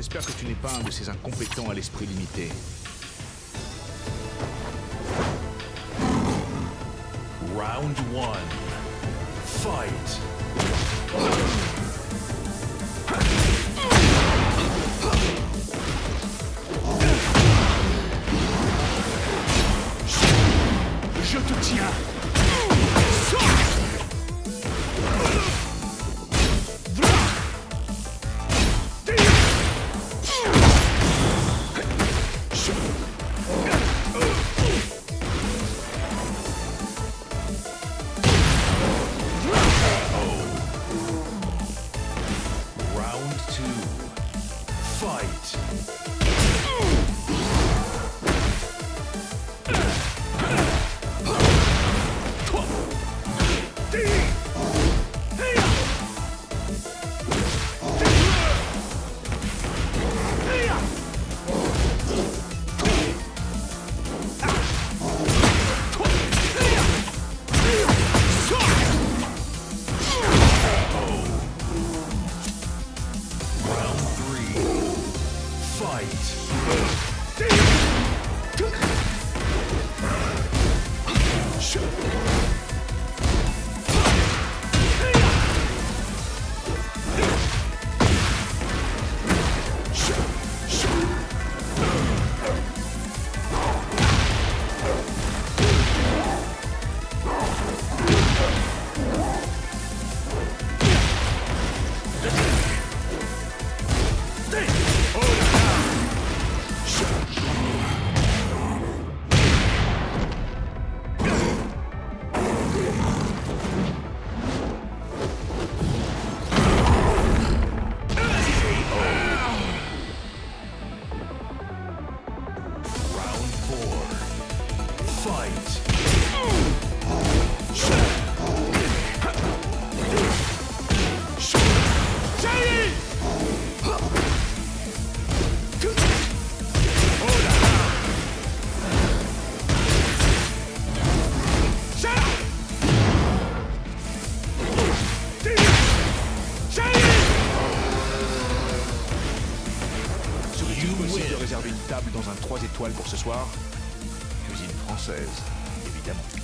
J'espère que tu n'es pas un de ces incompétents à l'esprit limité. Round one. Fight. Je te tiens two. Fight. Fight. Réserver une table dans un 3 étoiles pour ce soir Cuisine française, évidemment.